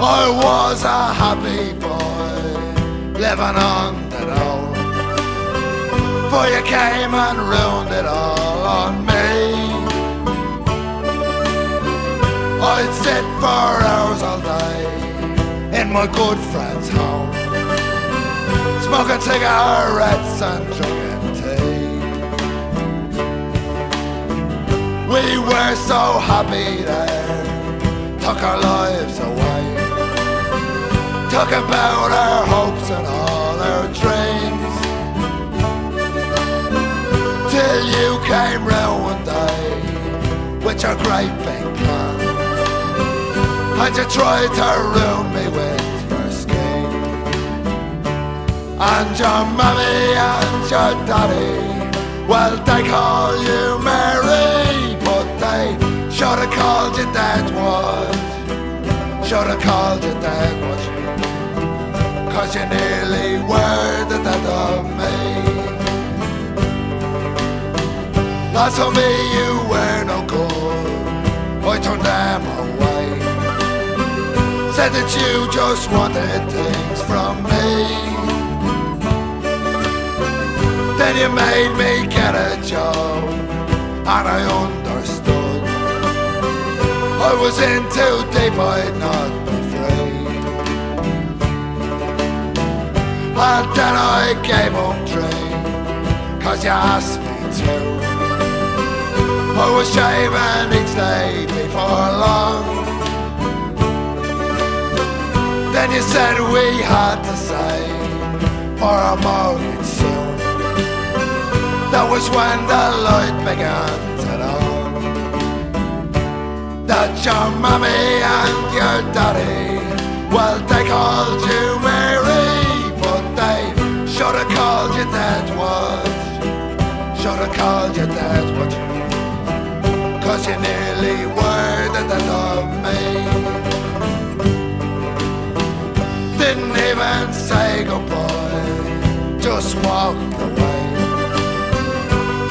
was a happy boy living on the road. For you came and ruined it all on me. I'd sit for hours all day in my good friend's home, smoking cigarettes and drinking tea. We were so happy there, took our lives away, took about our hopes and all our dreams. Till you came round one day with your great big plan. And you tried to ruin me with your scheme And your mummy and your daddy Well, they call you Mary But they should have called you Deathwatch Should have called you Deathwatch Lads told me you were no good. I turned them away. Said that you just wanted things from me. Then you made me get a job And I understood. I was in too deep, I'd not be free. And then I gave up drink Cause you asked me to I was shaving each day before long then you said we had to save for our mortgage soon. That was when the light began to dawn. That your mummy and your daddy, well, they called you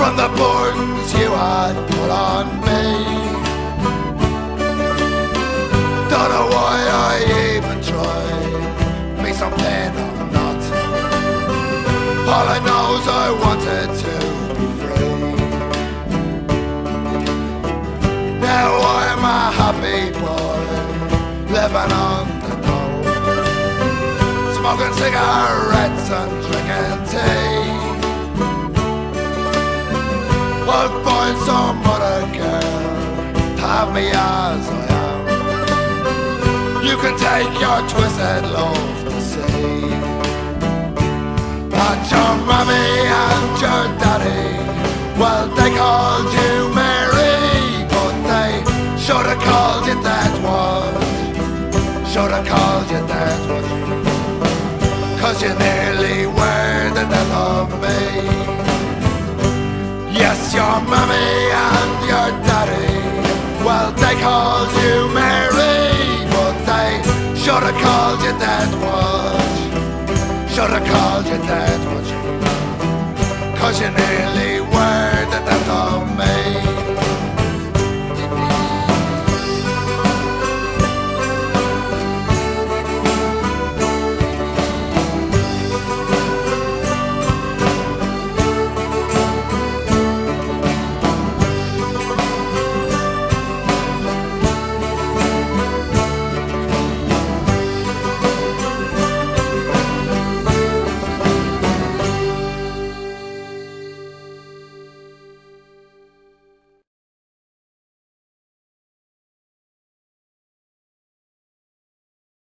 from the burdens you had put on me. Don't know why I even tried, me something or not. All I know is I wanted to be free. Now I'm a happy boy, living on the dole, smoking cigarettes and drinking tea. I'll find some other girl to have me as I am. You can take your twisted love to see. But your mommy and your daddy, well, they called you Mary, but they should have called you that one. Should have called you that Yes, your mummy and your daddy. Well, they called you Mary But they should have called you Dead Watch. Should have called you Dead Watch. Cause you nearly